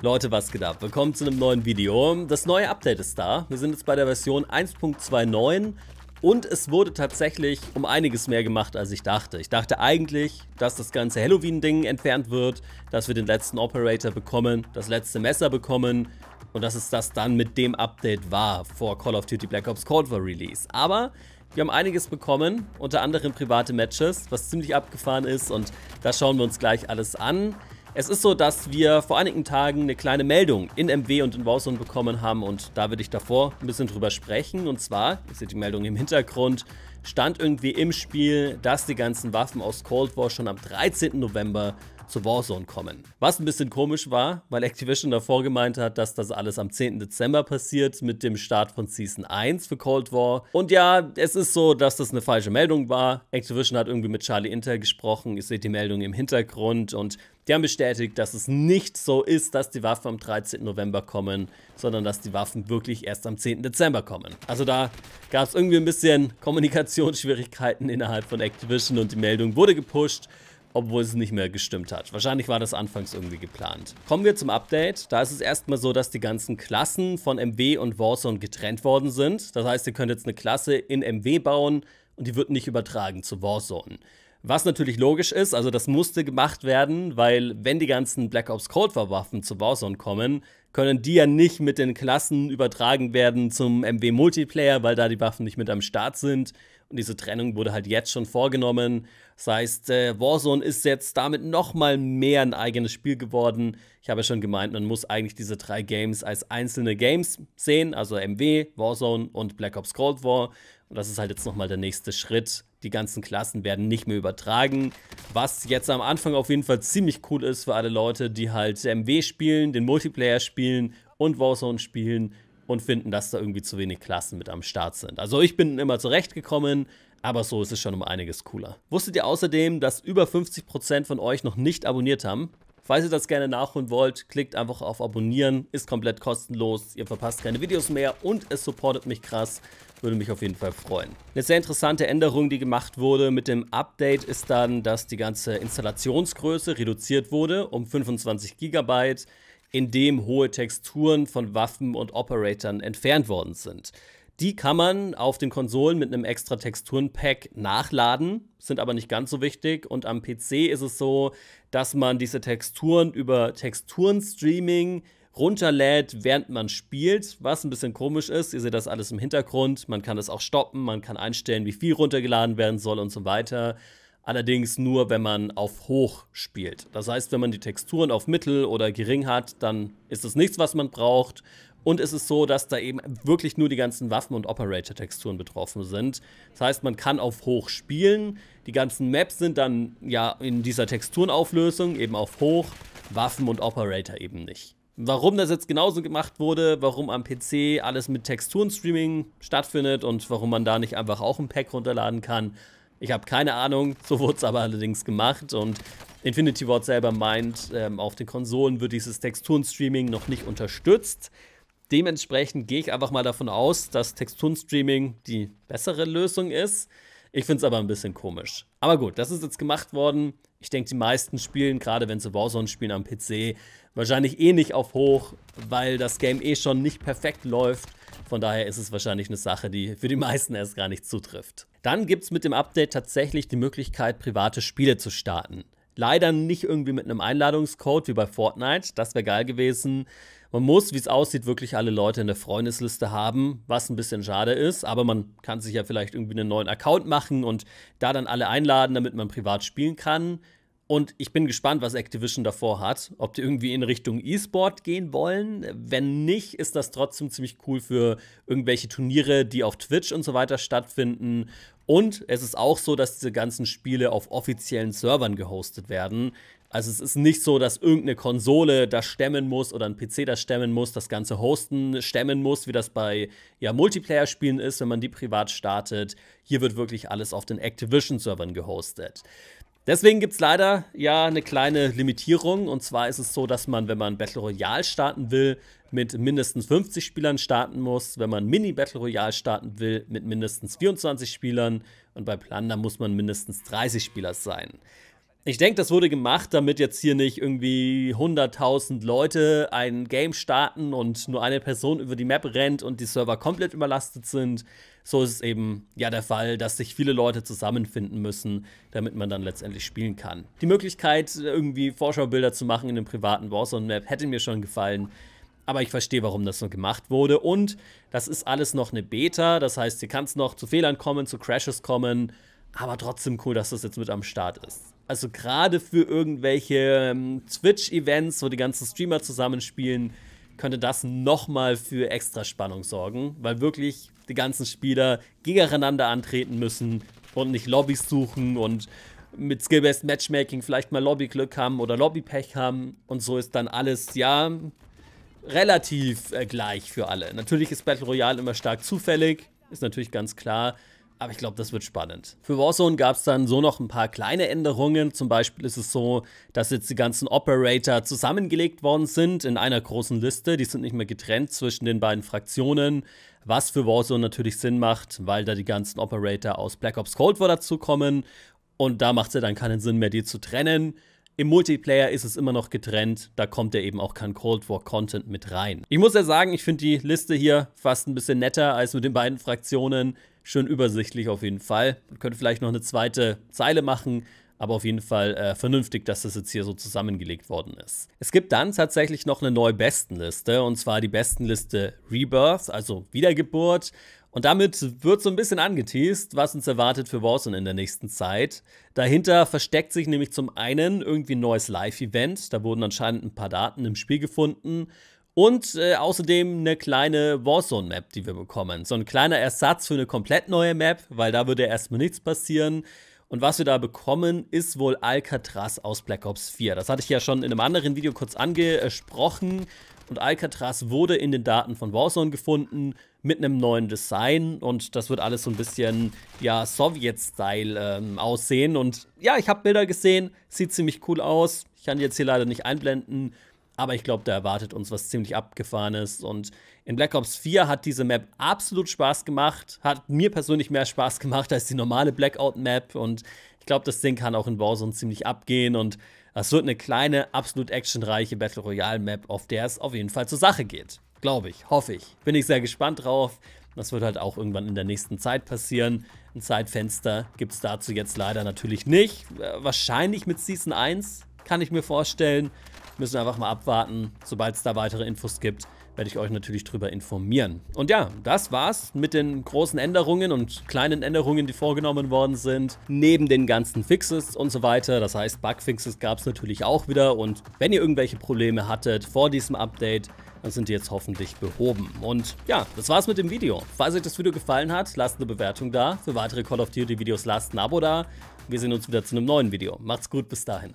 Leute, was geht ab? Willkommen zu einem neuen Video. Das neue Update ist da. Wir sind jetzt bei der Version 1.29 und es wurde tatsächlich um einiges mehr gemacht, als ich dachte. Ich dachte eigentlich, dass das ganze Halloween-Ding entfernt wird, dass wir den letzten Operator bekommen, das letzte Messer bekommen und dass es das dann mit dem Update war vor Call of Duty Black Ops Cold War Release. Aber wir haben einiges bekommen, unter anderem private Matches, was ziemlich abgefahren ist und das schauen wir uns gleich alles an. Es ist so, dass wir vor einigen Tagen eine kleine Meldung in MW und in Warzone bekommen haben und da würde ich davor ein bisschen drüber sprechen. Und zwar, ihr seht die Meldung im Hintergrund, stand irgendwie im Spiel, dass die ganzen Waffen aus Cold War schon am 13. November zu Warzone kommen. Was ein bisschen komisch war, weil Activision davor gemeint hat, dass das alles am 10. Dezember passiert mit dem Start von Season 1 für Cold War. Und ja, es ist so, dass das eine falsche Meldung war. Activision hat irgendwie mit Charlie Intel gesprochen. Ihr seht die Meldung im Hintergrund und die haben bestätigt, dass es nicht so ist, dass die Waffen am 13. November kommen, sondern dass die Waffen wirklich erst am 10. Dezember kommen. Also da gab es irgendwie ein bisschen Kommunikationsschwierigkeiten innerhalb von Activision und die Meldung wurde gepusht obwohl es nicht mehr gestimmt hat. Wahrscheinlich war das anfangs irgendwie geplant. Kommen wir zum Update. Da ist es erstmal so, dass die ganzen Klassen von MW und Warzone getrennt worden sind. Das heißt, ihr könnt jetzt eine Klasse in MW bauen und die wird nicht übertragen zu Warzone. Was natürlich logisch ist, also das musste gemacht werden, weil wenn die ganzen Black Ops Cold War Waffen zu Warzone kommen, können die ja nicht mit den Klassen übertragen werden zum MW Multiplayer, weil da die Waffen nicht mit am Start sind. Und diese Trennung wurde halt jetzt schon vorgenommen. Das heißt, äh, Warzone ist jetzt damit noch mal mehr ein eigenes Spiel geworden. Ich habe ja schon gemeint, man muss eigentlich diese drei Games als einzelne Games sehen, also MW, Warzone und Black Ops Cold War. Und das ist halt jetzt noch mal der nächste Schritt. Die ganzen Klassen werden nicht mehr übertragen, was jetzt am Anfang auf jeden Fall ziemlich cool ist für alle Leute, die halt MW spielen, den Multiplayer spielen und Warzone spielen und finden, dass da irgendwie zu wenig Klassen mit am Start sind. Also ich bin immer zurechtgekommen, aber so ist es schon um einiges cooler. Wusstet ihr außerdem, dass über 50% von euch noch nicht abonniert haben? Falls ihr das gerne nachholen wollt, klickt einfach auf Abonnieren, ist komplett kostenlos, ihr verpasst keine Videos mehr und es supportet mich krass, würde mich auf jeden Fall freuen. Eine sehr interessante Änderung, die gemacht wurde mit dem Update, ist dann, dass die ganze Installationsgröße reduziert wurde um 25 GB in dem hohe Texturen von Waffen und Operatoren entfernt worden sind. Die kann man auf den Konsolen mit einem extra Texturenpack nachladen, sind aber nicht ganz so wichtig. Und am PC ist es so, dass man diese Texturen über Texturenstreaming runterlädt, während man spielt, was ein bisschen komisch ist. Ihr seht das alles im Hintergrund. Man kann das auch stoppen, man kann einstellen, wie viel runtergeladen werden soll und so weiter allerdings nur, wenn man auf hoch spielt. Das heißt, wenn man die Texturen auf mittel oder gering hat, dann ist es nichts, was man braucht. Und es ist so, dass da eben wirklich nur die ganzen Waffen- und Operator-Texturen betroffen sind. Das heißt, man kann auf hoch spielen. Die ganzen Maps sind dann ja in dieser Texturenauflösung eben auf hoch, Waffen und Operator eben nicht. Warum das jetzt genauso gemacht wurde, warum am PC alles mit Texturenstreaming stattfindet und warum man da nicht einfach auch ein Pack runterladen kann, ich habe keine Ahnung, so wurde es aber allerdings gemacht und Infinity Ward selber meint, ähm, auf den Konsolen wird dieses Texturenstreaming noch nicht unterstützt. Dementsprechend gehe ich einfach mal davon aus, dass Texturenstreaming die bessere Lösung ist. Ich finde es aber ein bisschen komisch. Aber gut, das ist jetzt gemacht worden. Ich denke, die meisten spielen, gerade wenn sie Warzone spielen am PC, wahrscheinlich eh nicht auf hoch, weil das Game eh schon nicht perfekt läuft. Von daher ist es wahrscheinlich eine Sache, die für die meisten erst gar nicht zutrifft. Dann gibt es mit dem Update tatsächlich die Möglichkeit, private Spiele zu starten. Leider nicht irgendwie mit einem Einladungscode wie bei Fortnite, das wäre geil gewesen. Man muss, wie es aussieht, wirklich alle Leute in der Freundesliste haben, was ein bisschen schade ist, aber man kann sich ja vielleicht irgendwie einen neuen Account machen und da dann alle einladen, damit man privat spielen kann. Und ich bin gespannt, was Activision davor hat. Ob die irgendwie in Richtung E-Sport gehen wollen. Wenn nicht, ist das trotzdem ziemlich cool für irgendwelche Turniere, die auf Twitch und so weiter stattfinden. Und es ist auch so, dass diese ganzen Spiele auf offiziellen Servern gehostet werden. Also es ist nicht so, dass irgendeine Konsole das stemmen muss oder ein PC das stemmen muss, das ganze Hosten stemmen muss, wie das bei ja, Multiplayer-Spielen ist, wenn man die privat startet. Hier wird wirklich alles auf den Activision-Servern gehostet. Deswegen gibt es leider ja eine kleine Limitierung. Und zwar ist es so, dass man, wenn man Battle Royale starten will, mit mindestens 50 Spielern starten muss. Wenn man Mini Battle Royale starten will, mit mindestens 24 Spielern. Und bei Plunder muss man mindestens 30 Spieler sein. Ich denke, das wurde gemacht, damit jetzt hier nicht irgendwie 100.000 Leute ein Game starten und nur eine Person über die Map rennt und die Server komplett überlastet sind. So ist es eben ja der Fall, dass sich viele Leute zusammenfinden müssen, damit man dann letztendlich spielen kann. Die Möglichkeit, irgendwie Vorschaubilder zu machen in einem privaten Warzone-Map, hätte mir schon gefallen. Aber ich verstehe, warum das so gemacht wurde. Und das ist alles noch eine Beta. Das heißt, hier kann es noch zu Fehlern kommen, zu Crashes kommen. Aber trotzdem cool, dass das jetzt mit am Start ist. Also gerade für irgendwelche ähm, Twitch-Events, wo die ganzen Streamer zusammenspielen, könnte das nochmal für extra Spannung sorgen, weil wirklich die ganzen Spieler gegeneinander antreten müssen und nicht Lobbys suchen und mit Skill-Based Matchmaking vielleicht mal Lobbyglück haben oder Lobbypech haben und so ist dann alles, ja, relativ äh, gleich für alle. Natürlich ist Battle Royale immer stark zufällig, ist natürlich ganz klar, aber ich glaube, das wird spannend. Für Warzone gab es dann so noch ein paar kleine Änderungen. Zum Beispiel ist es so, dass jetzt die ganzen Operator zusammengelegt worden sind in einer großen Liste. Die sind nicht mehr getrennt zwischen den beiden Fraktionen, was für Warzone natürlich Sinn macht, weil da die ganzen Operator aus Black Ops Cold War dazukommen. Und da macht es ja dann keinen Sinn mehr, die zu trennen. Im Multiplayer ist es immer noch getrennt, da kommt ja eben auch kein Cold War Content mit rein. Ich muss ja sagen, ich finde die Liste hier fast ein bisschen netter als mit den beiden Fraktionen. Schön übersichtlich auf jeden Fall. Man könnte vielleicht noch eine zweite Zeile machen, aber auf jeden Fall äh, vernünftig, dass das jetzt hier so zusammengelegt worden ist. Es gibt dann tatsächlich noch eine neue Bestenliste und zwar die Bestenliste Rebirth, also Wiedergeburt. Und damit wird so ein bisschen angeteased, was uns erwartet für Warzone in der nächsten Zeit. Dahinter versteckt sich nämlich zum einen irgendwie ein neues Live-Event. Da wurden anscheinend ein paar Daten im Spiel gefunden. Und äh, außerdem eine kleine Warzone-Map, die wir bekommen. So ein kleiner Ersatz für eine komplett neue Map, weil da würde erstmal nichts passieren. Und was wir da bekommen, ist wohl Alcatraz aus Black Ops 4. Das hatte ich ja schon in einem anderen Video kurz angesprochen. Und Alcatraz wurde in den Daten von Warzone gefunden mit einem neuen Design und das wird alles so ein bisschen, ja, Sowjet-Style ähm, aussehen. Und ja, ich habe Bilder gesehen, sieht ziemlich cool aus. Ich kann jetzt hier leider nicht einblenden, aber ich glaube, da erwartet uns was ziemlich abgefahrenes. Und in Black Ops 4 hat diese Map absolut Spaß gemacht, hat mir persönlich mehr Spaß gemacht als die normale Blackout-Map und glaube, das Ding kann auch in Warzone ziemlich abgehen und das wird eine kleine, absolut actionreiche Battle Royale Map, auf der es auf jeden Fall zur Sache geht. Glaube ich, hoffe ich. Bin ich sehr gespannt drauf. Das wird halt auch irgendwann in der nächsten Zeit passieren. Ein Zeitfenster gibt es dazu jetzt leider natürlich nicht. Äh, wahrscheinlich mit Season 1 kann ich mir vorstellen. Müssen einfach mal abwarten. Sobald es da weitere Infos gibt, werde ich euch natürlich darüber informieren. Und ja, das war's mit den großen Änderungen und kleinen Änderungen, die vorgenommen worden sind. Neben den ganzen Fixes und so weiter. Das heißt, Bugfixes gab es natürlich auch wieder. Und wenn ihr irgendwelche Probleme hattet vor diesem Update, dann sind die jetzt hoffentlich behoben. Und ja, das war's mit dem Video. Falls euch das Video gefallen hat, lasst eine Bewertung da. Für weitere Call of Duty Videos lasst ein Abo da. Wir sehen uns wieder zu einem neuen Video. Macht's gut, bis dahin.